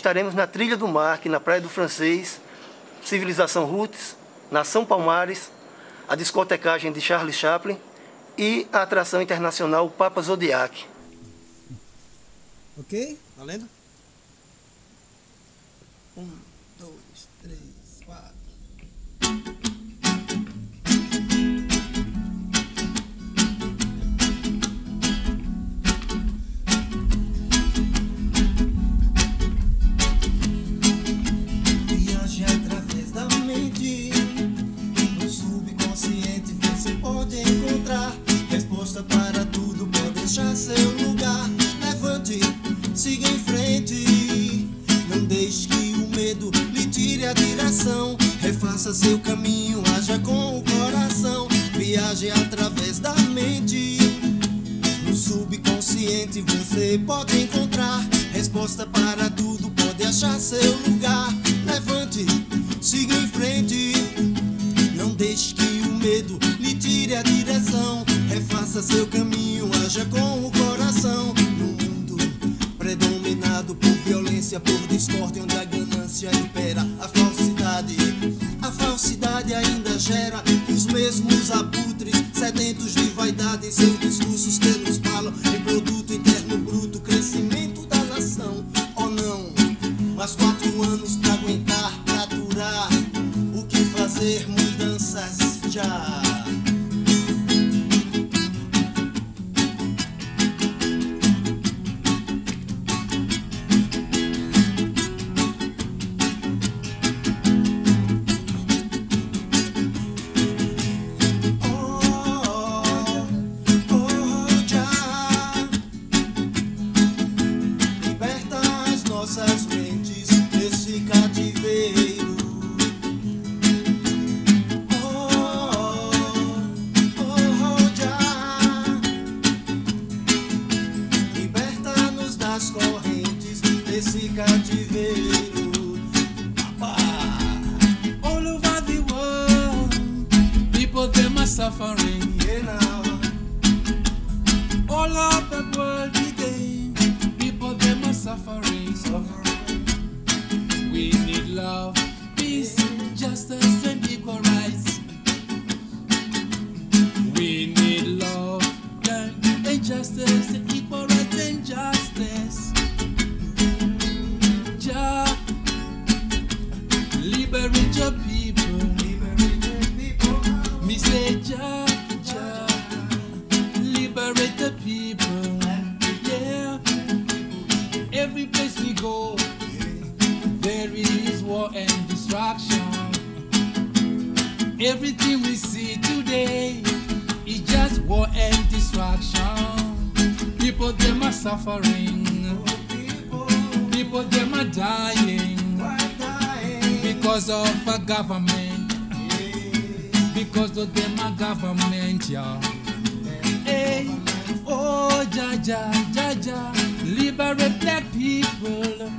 Estaremos na Trilha do Mar, na Praia do Francês, Civilização Roots, Nação Palmares, a discotecagem de Charles Chaplin e a atração internacional Papa Zodiac. Ok? Valendo? Um, dois, três, quatro. Lhe tire a direção. Refaça seu caminho, haja com o coração. Viaje através da mente. No subconsciente você pode encontrar resposta para tudo, pode achar seu lugar. Levante, siga em frente. Não deixe que o medo lhe tire a direção. Refaça seu caminho, haja com o coração. No mundo predominado por violência, por discórdia, mesmos abutres, sedentos de vaidade em seus discursos que nos falam em produto interno bruto, crescimento da nação. Oh não, mas quatro anos pra aguentar, pra aturar. O que fazer? Mudanças já. Suffering. People. Yeah, every place we go, there is war and destruction. Everything we see today is just war and destruction. People them are suffering, People, them are dying? because of a government, because of them a government, yeah. Hey, oh, Jaja, Jaja, liberate black people.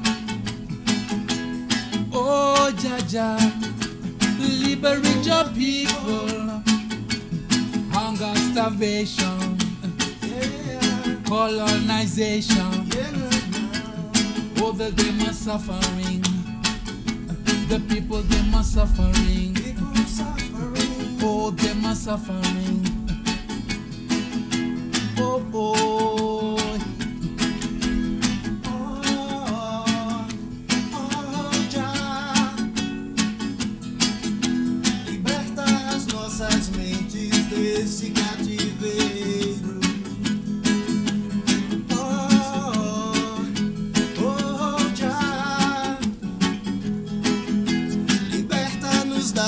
Oh, Jaja, liberate your people. Hunger, starvation, colonization, all of them are suffering. The people, them are suffering. Oh, them are suffering.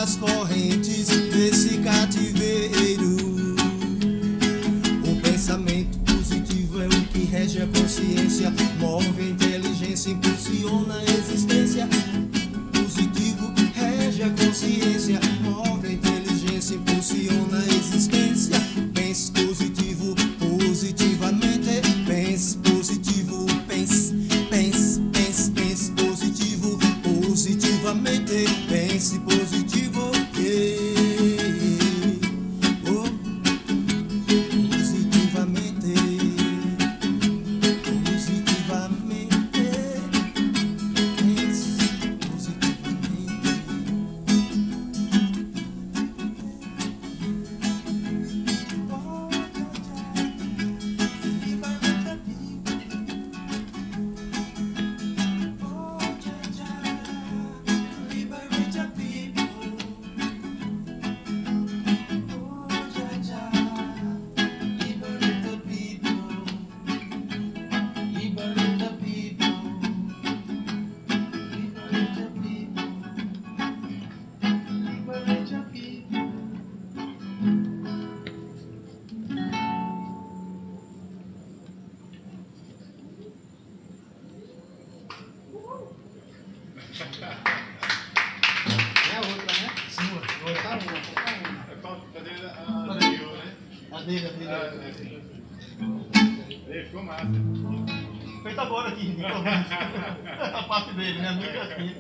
Das correntes desse cativeiro. O pensamento positivo é o que rege a consciência, move a inteligência, impulsiona a existência. Positivo rege a consciência, move a inteligência, impulsiona a existência. Pense positivo, positivamente. É. Aí, ficou massa. Feito agora aqui, a parte dele, né? Muito aqui.